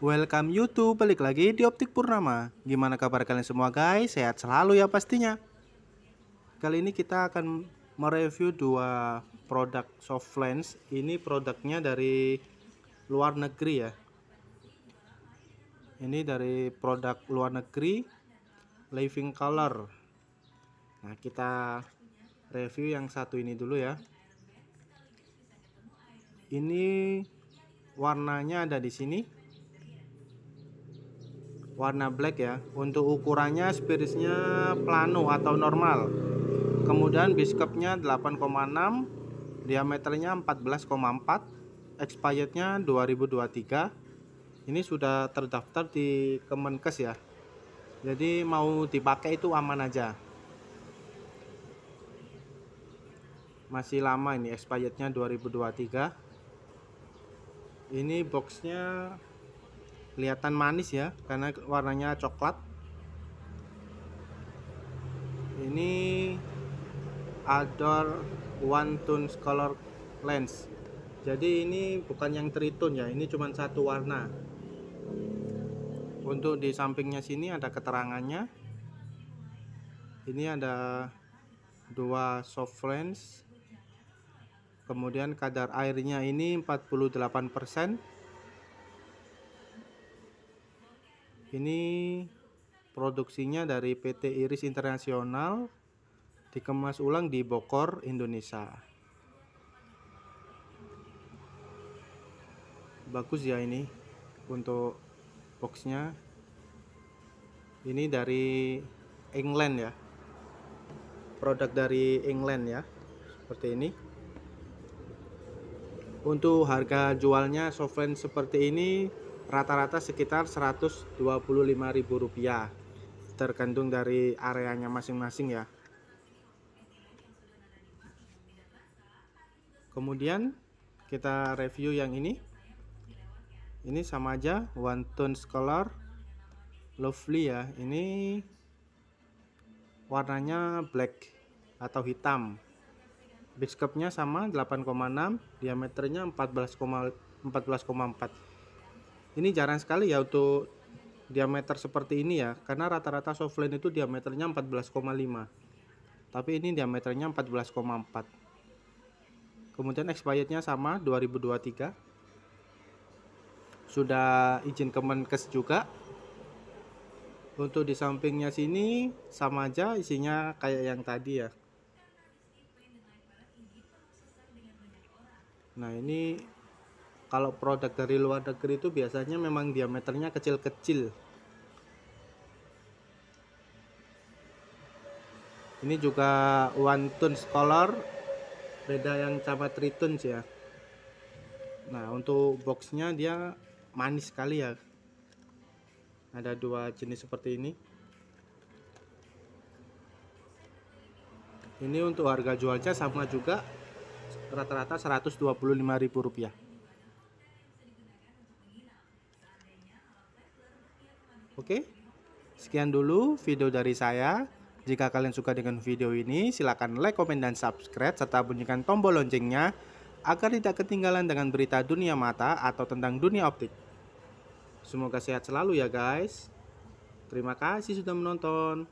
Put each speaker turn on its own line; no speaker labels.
Welcome YouTube, balik lagi di Optik Purnama. Gimana kabar kalian semua guys? Sehat selalu ya pastinya. Kali ini kita akan mereview dua produk soft lens. Ini produknya dari luar negeri ya. Ini dari produk luar negeri Living Color. Nah kita review yang satu ini dulu ya. Ini warnanya ada di sini warna black ya. Untuk ukurannya spirisnya plano atau normal. Kemudian biskupnya 8,6 diameternya 14,4 expirednya 2023 ini sudah terdaftar di Kemenkes ya. Jadi mau dipakai itu aman aja. Masih lama ini expirednya 2023 ini boxnya kelihatan manis ya karena warnanya coklat. Ini ador one tone color lens. Jadi ini bukan yang tritone ya ini cuma satu warna. Untuk di sampingnya sini ada keterangannya. Ini ada dua soft lens. Kemudian kadar airnya ini 48% ini produksinya dari PT Iris Internasional dikemas ulang di Bogor, Indonesia. Bagus ya ini untuk boxnya. Ini dari England ya. Produk dari England ya seperti ini. Untuk harga jualnya softland seperti ini rata-rata sekitar Rp125.000 tergantung dari areanya masing-masing ya. Kemudian kita review yang ini. Ini sama aja one tone color. Lovely ya. Ini warnanya black atau hitam. Base sama 8,6 diameternya 14,14,4 ini jarang sekali ya untuk diameter seperti ini ya karena rata-rata softline itu diameternya 14,5 tapi ini diameternya 14,4 kemudian expirednya sama 2023 sudah izin Kemenkes juga. Untuk di sampingnya sini sama aja isinya kayak yang tadi ya. Nah ini kalau produk dari luar negeri itu biasanya memang diameternya kecil-kecil. Ini juga one tons color beda yang sama three tons ya. Nah untuk boxnya dia manis sekali ya. Ada dua jenis seperti ini. Ini untuk harga jualnya sama juga rata-rata Rp125.000 Oke, sekian dulu video dari saya. Jika kalian suka dengan video ini, silahkan like, komen, dan subscribe, serta bunyikan tombol loncengnya agar tidak ketinggalan dengan berita dunia mata atau tentang dunia optik. Semoga sehat selalu ya guys. Terima kasih sudah menonton.